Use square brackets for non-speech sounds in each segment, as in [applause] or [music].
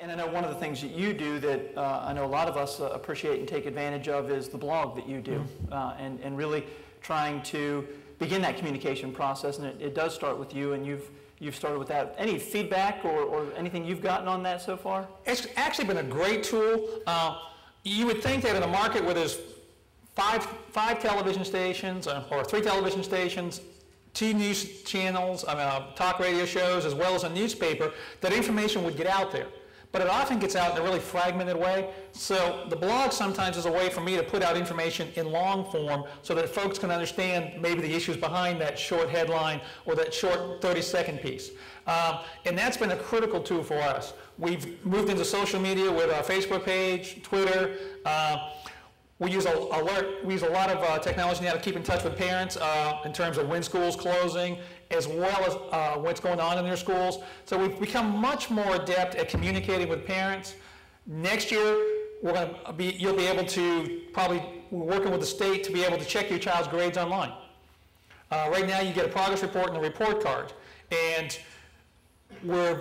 And I know one of the things that you do that uh, I know a lot of us uh, appreciate and take advantage of is the blog that you do, mm-hmm. uh, and, and really trying to begin that communication process. And it, it, does start with you, and you've, you've started with that. Any feedback or, or anything you've gotten on that so far? It's actually been a great tool. Uh, you would think that in a market where there's five, five television stations uh, or three television stations, two news channels, I mean, uh, talk radio shows, as well as a newspaper, that information would get out there. But it often gets out in a really fragmented way. So the blog sometimes is a way for me to put out information in long form so that folks can understand maybe the issues behind that short headline or that short 30 second piece. Um, and that's been a critical tool for us. We've moved into social media with our Facebook page, Twitter. Uh, we use a, alert, we use a lot of uh, technology now to keep in touch with parents uh, in terms of when school's closing, as well as uh, what's going on in their schools. So we've become much more adept at communicating with parents. Next year, we're going to be, you'll be able to probably, we're working with the state to be able to check your child's grades online. Uh, right now, you get a progress report and a report card. And we're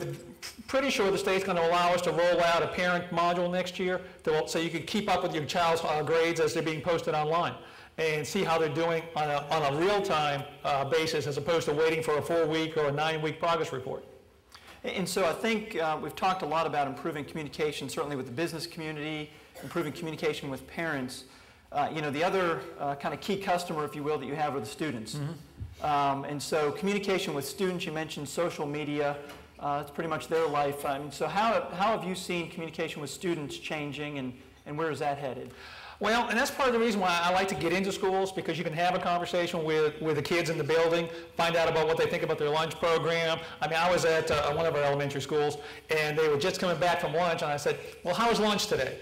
pretty sure the state's going to allow us to roll out a parent module next year to, so you can keep up with your child's uh, grades as they're being posted online and see how they're doing on a, on a real-time uh, basis as opposed to waiting for a four-week or a nine-week progress report. And so I think uh, we've talked a lot about improving communication, certainly with the business community, improving communication with parents. Uh, you know, the other uh, kind of key customer, if you will, that you have are the students. Mm -hmm. um, and so communication with students, you mentioned social media, uh, it's pretty much their life. I mean, so how, how have you seen communication with students changing and, and where is that headed? Well, and that's part of the reason why I like to get into schools because you can have a conversation with, with the kids in the building, find out about what they think about their lunch program. I mean, I was at uh, one of our elementary schools and they were just coming back from lunch and I said, well, how was lunch today?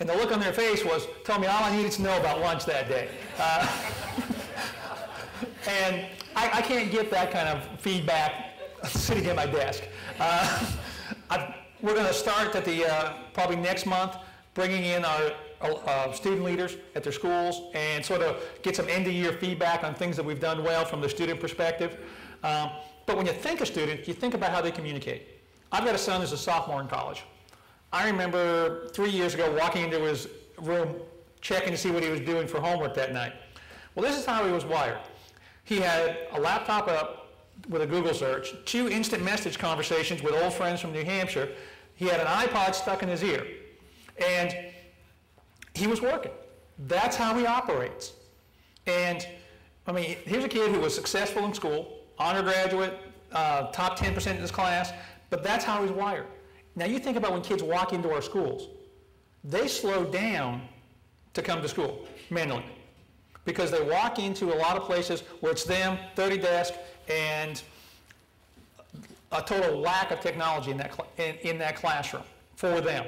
And the look on their face was, tell me all I needed to know about lunch that day. Uh, [laughs] and I, I can't get that kind of feedback sitting at my desk. Uh, [laughs] we're going to start at the uh, probably next month, bringing in our uh, student leaders at their schools and sort of get some end of year feedback on things that we've done well from the student perspective. Um, but when you think of students, you think about how they communicate. I've got a son who's a sophomore in college. I remember three years ago walking into his room, checking to see what he was doing for homework that night. Well, this is how he was wired. He had a laptop up, with a Google search, two instant message conversations with old friends from New Hampshire. He had an iPod stuck in his ear. And he was working. That's how he operates. And I mean, here's a kid who was successful in school, honor graduate, uh, top 10% in his class, but that's how he's wired. Now you think about when kids walk into our schools, they slow down to come to school manually because they walk into a lot of places where it's them, 30 desks, and a total lack of technology in that, in, in that classroom for them.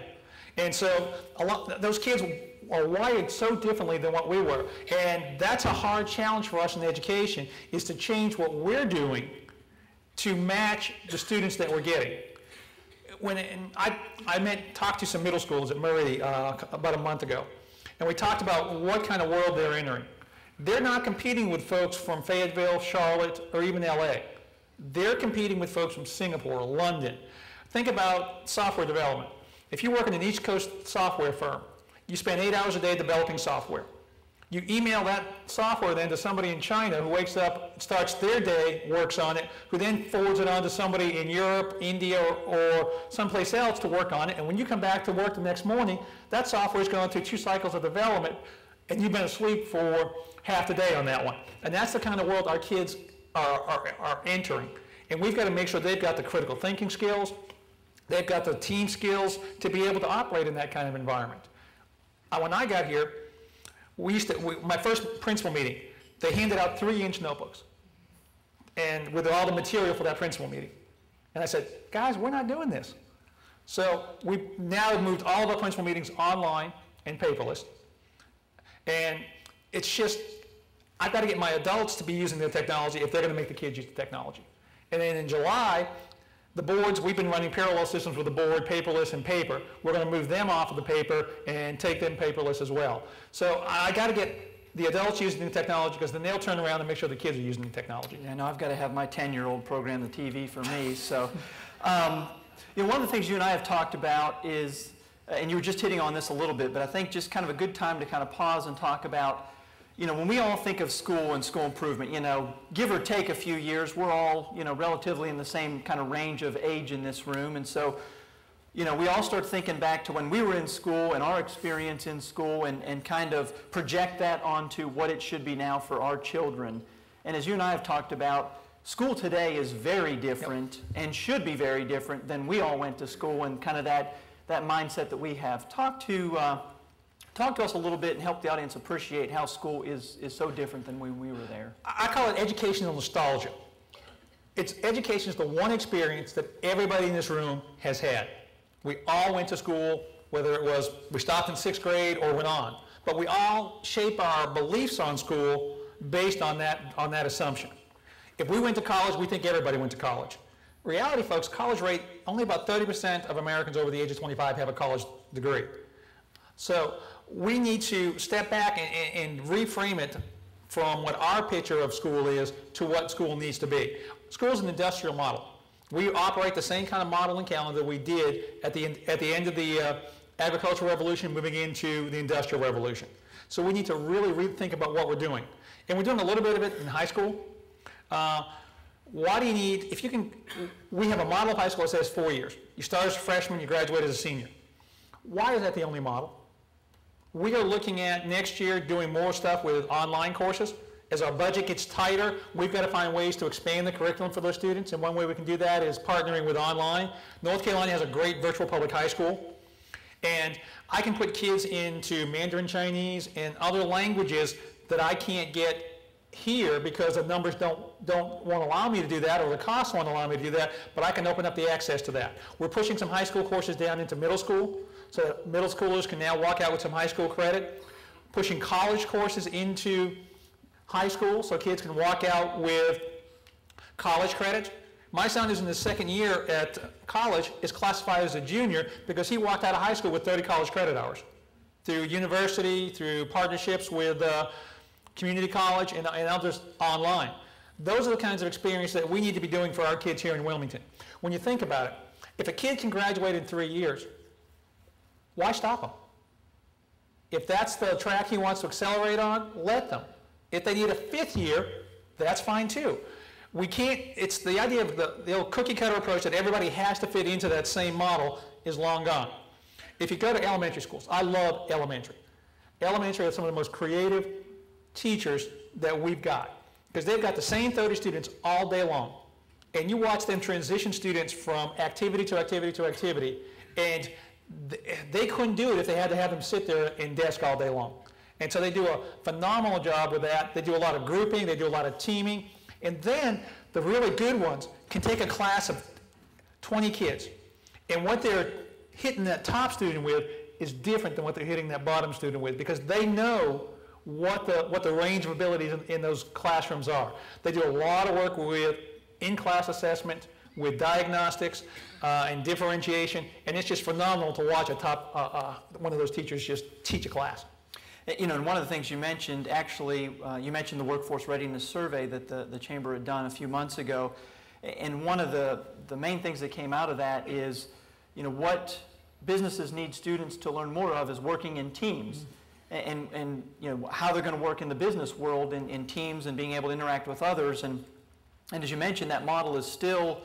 And so a lot, those kids are wired so differently than what we were. And that's a hard challenge for us in education, is to change what we're doing to match the students that we're getting. When I, I met, talked to some middle schools at Murray uh, about a month ago, and we talked about what kind of world they're entering. They're not competing with folks from Fayetteville, Charlotte, or even LA. They're competing with folks from Singapore, London. Think about software development. If you work in an East Coast software firm, you spend eight hours a day developing software. You email that software then to somebody in China who wakes up, starts their day, works on it, who then forwards it on to somebody in Europe, India, or, or someplace else to work on it. And when you come back to work the next morning, that software is going through two cycles of development, and you've been asleep for half the day on that one. And that's the kind of world our kids are, are, are entering. And we've got to make sure they've got the critical thinking skills, they've got the team skills to be able to operate in that kind of environment. Uh, when I got here, we used to, we, my first principal meeting, they handed out three inch notebooks and with all the material for that principal meeting. And I said, guys, we're not doing this. So we now moved all of our principal meetings online and paperless. And it's just, I've got to get my adults to be using the technology if they're going to make the kids use the technology. And then in July, the boards, we've been running parallel systems with the board, paperless and paper. We're going to move them off of the paper and take them paperless as well. So I got to get the adults using the technology because then they'll turn around and make sure the kids are using the technology. Yeah, no, I've got to have my 10-year-old program the TV for me. So um, You know, one of the things you and I have talked about is, and you were just hitting on this a little bit, but I think just kind of a good time to kind of pause and talk about, you know, when we all think of school and school improvement, you know, give or take a few years, we're all, you know, relatively in the same kind of range of age in this room. And so, you know, we all start thinking back to when we were in school and our experience in school and, and kind of project that onto what it should be now for our children. And as you and I have talked about, school today is very different and should be very different than we all went to school and kind of that, that mindset that we have. Talk to, uh, talk to us a little bit and help the audience appreciate how school is, is so different than when we were there. I call it educational nostalgia. It's education is the one experience that everybody in this room has had. We all went to school, whether it was we stopped in sixth grade or went on, but we all shape our beliefs on school based on that on that assumption. If we went to college, we think everybody went to college. Reality, folks, college rate only about 30% of Americans over the age of 25 have a college degree. So we need to step back and, and, and reframe it from what our picture of school is to what school needs to be. School is an industrial model. We operate the same kind of model and calendar we did at the, end- at the end of the uh, agricultural revolution, moving into the industrial revolution. So we need to really rethink about what we're doing. And we're doing a little bit of it in high school. Uh, why do you need, if you can, we have a model of high school that says four years. You start as a freshman, you graduate as a senior. Why is that the only model? We are looking at next year doing more stuff with online courses. As our budget gets tighter, we've got to find ways to expand the curriculum for those students, and one way we can do that is partnering with online. North Carolina has a great virtual public high school, and I can put kids into Mandarin Chinese and other languages that I can't get here because the numbers don't, don't won't allow me to do that or the costs won't allow me to do that, but I can open up the access to that. We're pushing some high school courses down into middle school so middle schoolers can now walk out with some high school credit. Pushing college courses into high school so kids can walk out with college credit. My son is in his second year at college, is classified as a junior because he walked out of high school with 30 college credit hours through university, through partnerships with uh, community college and, and others online. Those are the kinds of experiences that we need to be doing for our kids here in Wilmington. When you think about it, if a kid can graduate in three years, why stop them? If that's the track he wants to accelerate on, let them. If they need a fifth year, that's fine too. We can't, it's the idea of the, the old cookie cutter approach that everybody has to fit into that same model is long gone. If you go to elementary schools, I love elementary. Elementary are some of the most creative teachers that we've got because they've got the same 30 students all day long. And you watch them transition students from activity to activity to activity, and they couldn't do it if they had to have them sit there in desk all day long. And so they do a phenomenal job with that. They do a lot of grouping, they do a lot of teaming. And then the really good ones can take a class of 20 kids. And what they're hitting that top student with is different than what they're hitting that bottom student with because they know what the, what the range of abilities in, in those classrooms are. They do a lot of work with in-class assessment, with diagnostics uh, and differentiation, and it's just phenomenal to watch a top, uh, uh, one of those teachers just teach a class. You know, and one of the things you mentioned, actually, uh, you mentioned the workforce readiness survey that the, the Chamber had done a few months ago. And one of the, the main things that came out of that is, you know, what businesses need students to learn more of is working in teams. And, and you know, how they're going to work in the business world in, in teams and being able to interact with others. And, and as you mentioned, that model is still,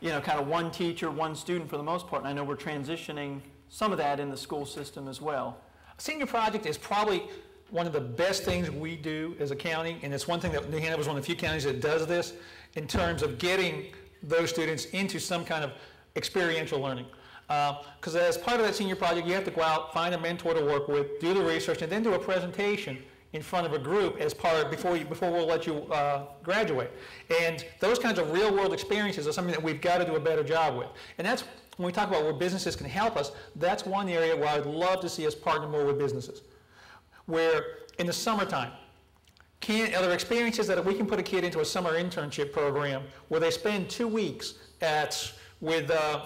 you know, kind of one teacher, one student for the most part. And I know we're transitioning some of that in the school system as well. Senior project is probably one of the best things we do as a county, and it's one thing that New Hanover is one of the few counties that does this in terms of getting those students into some kind of experiential learning. Uh, because as part of that senior project, you have to go out, find a mentor to work with, do the research, and then do a presentation in front of a group as part before you, before we'll let you uh, graduate. And those kinds of real world experiences are something that we've got to do a better job with. And that's when we talk about where businesses can help us. That's one area where I'd love to see us partner more with businesses. Where in the summertime, can, are there experiences that we can put a kid into a summer internship program where they spend two weeks at with uh,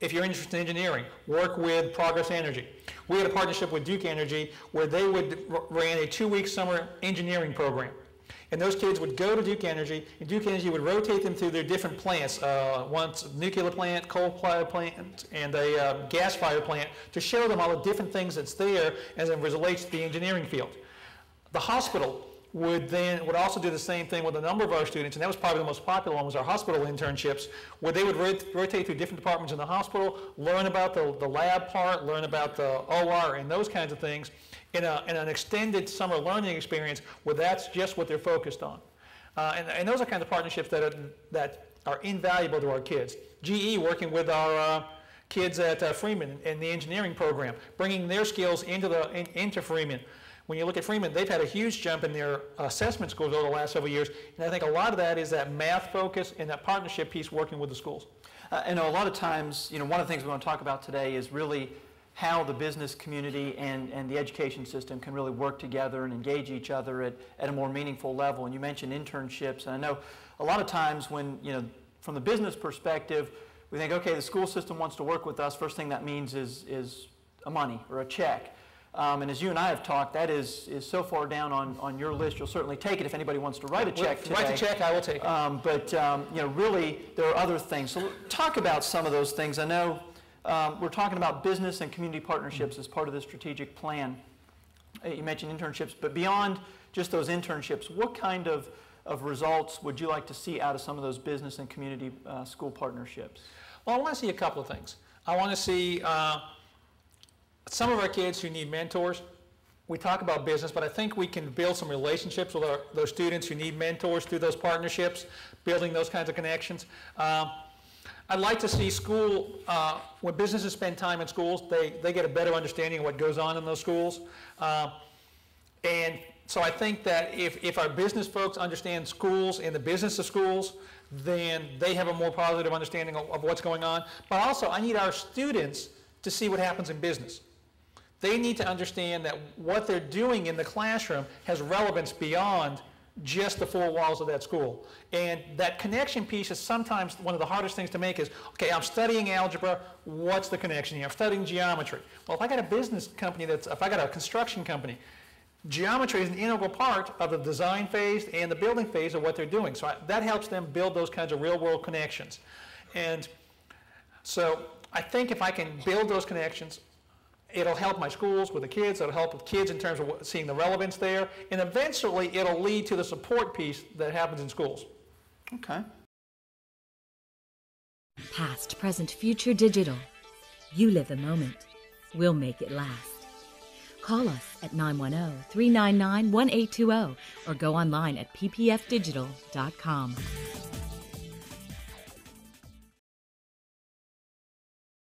if you're interested in engineering, work with Progress Energy. We had a partnership with Duke Energy where they would ran a two-week summer engineering program. And those kids would go to Duke Energy, and Duke Energy would rotate them through their different plants, uh, once nuclear plant, coal plant, and a uh, gas fired plant, to show them all the different things that's there as it relates to the engineering field. The hospital would then would also do the same thing with a number of our students, and that was probably the most popular one was our hospital internships, where they would rot- rotate through different departments in the hospital, learn about the, the lab part, learn about the OR and those kinds of things, in, a, in an extended summer learning experience where that's just what they're focused on. Uh, and, and those are kind of partnerships that are, that are invaluable to our kids. GE working with our uh, kids at uh, Freeman in the engineering program, bringing their skills into, the, in, into Freeman. When you look at Freeman, they've had a huge jump in their assessment scores over the last several years, and I think a lot of that is that math focus and that partnership piece working with the schools. Uh, know a lot of times, you know, one of the things we want to talk about today is really how the business community and, and the education system can really work together and engage each other at, at a more meaningful level. And you mentioned internships, and I know a lot of times when, you know, from the business perspective, we think, okay, the school system wants to work with us. First thing that means is, is a money or a check. Um, and as you and I have talked, that is, is so far down on, on your list, you'll certainly take it if anybody wants to write a check today. Write the check, I will take it. Um, but, um, you know, really, there are other things. So talk about some of those things. I know um, we're talking about business and community partnerships as part of the strategic plan. Uh, You mentioned internships, but beyond just those internships, what kind of, of results would you like to see out of some of those business and community uh, school partnerships? Well, I want to see a couple of things. I want to see uh, some of our kids who need mentors. We talk about business, but I think we can build some relationships with our, those students who need mentors through those partnerships, building those kinds of connections. Um, I'd like to see school, uh, when businesses spend time in schools, they, they get a better understanding of what goes on in those schools. Uh, and so I think that if, if our business folks understand schools and the business of schools, then they have a more positive understanding of, of what's going on. But also, I need our students to see what happens in business. They need to understand that what they're doing in the classroom has relevance beyond just the four walls of that school. And that connection piece is sometimes one of the hardest things to make is, okay, I'm studying algebra, what's the connection here? I'm studying geometry. Well, if I got a business company that's, if I got a construction company, geometry is an integral part of the design phase and the building phase of what they're doing. So I, that helps them build those kinds of real world connections. And so I think if I can build those connections, it'll help my schools with the kids, it'll help with kids in terms of seeing the relevance there, and eventually it'll lead to the support piece that happens in schools. Okay. Past, present, future digital. You live the moment. We'll make it last. Call us at 910 399 1820 or go online at ppfdigital.com.